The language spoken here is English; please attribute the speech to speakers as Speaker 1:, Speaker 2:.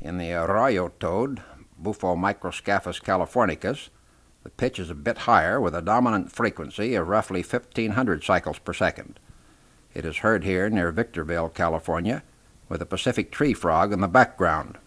Speaker 1: In the arroyo toad, Bufo microscaphus californicus, the pitch is a bit higher with a dominant frequency of roughly 1500 cycles per second. It is heard here near Victorville, California, with a Pacific tree frog in the background.